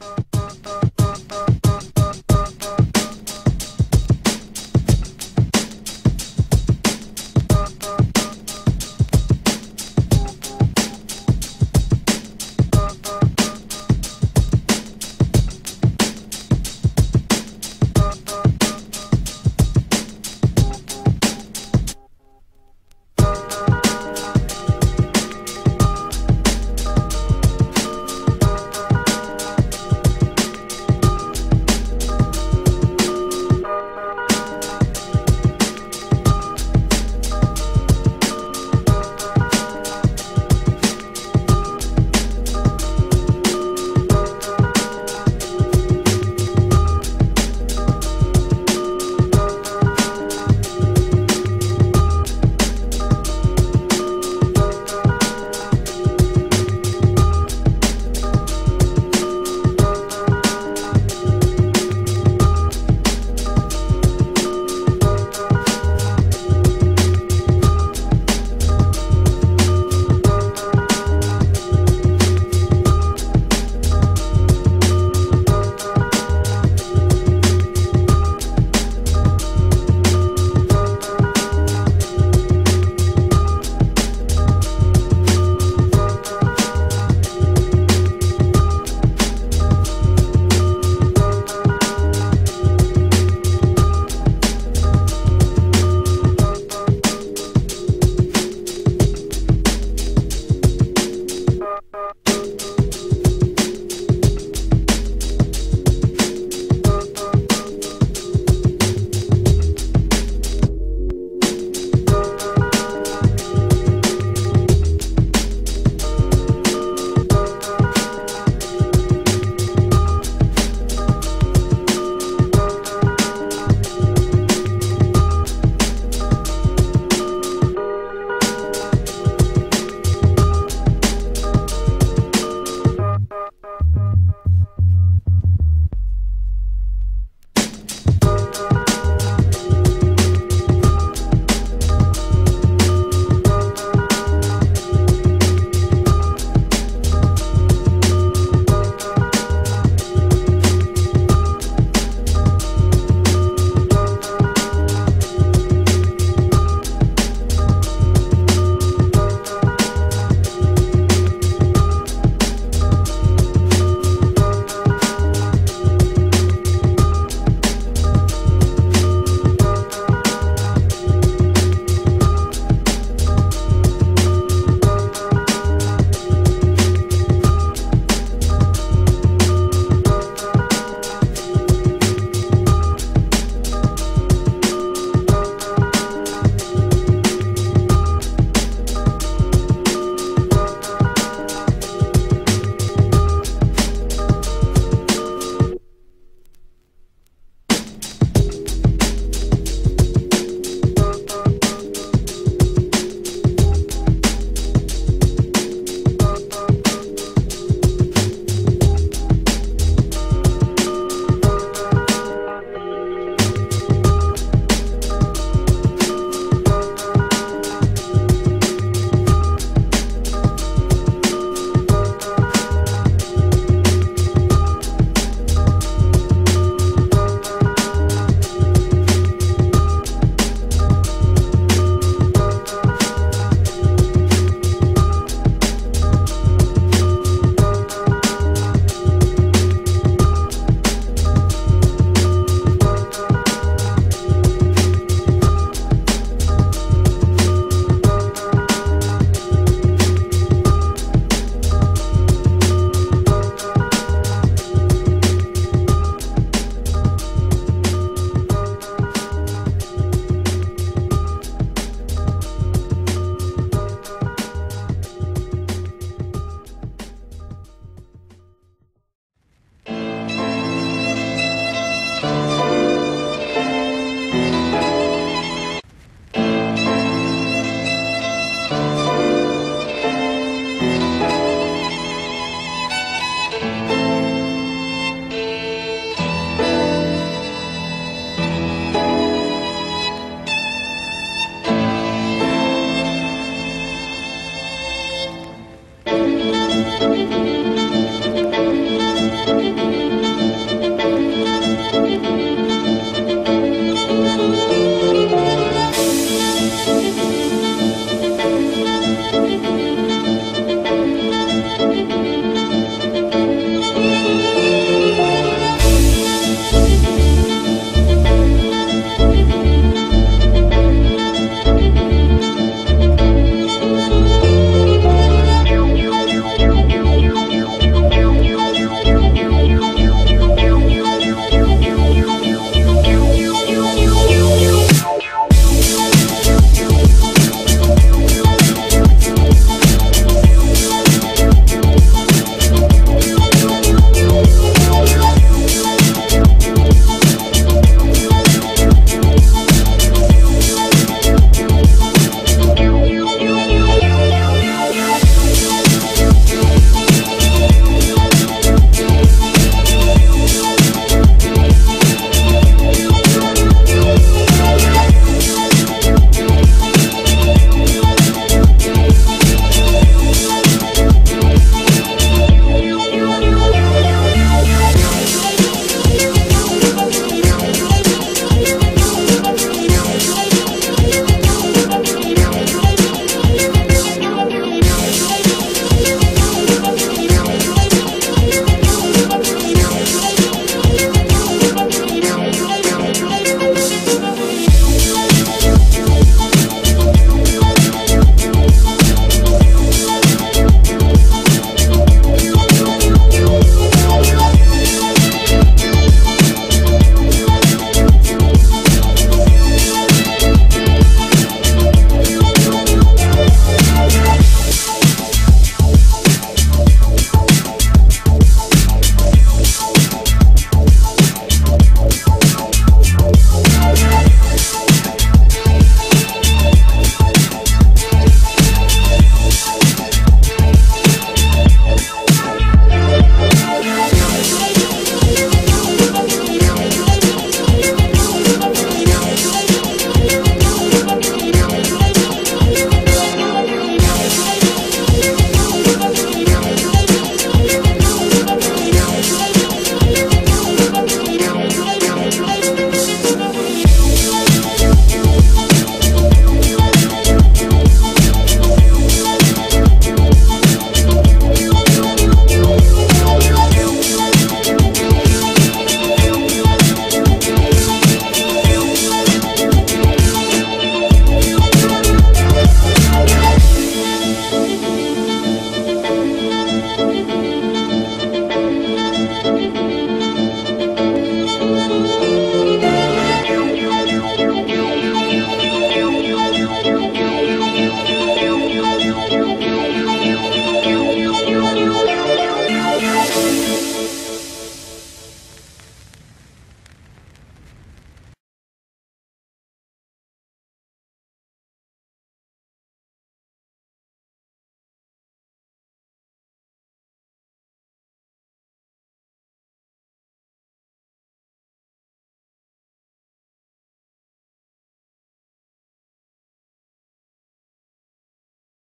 Bye.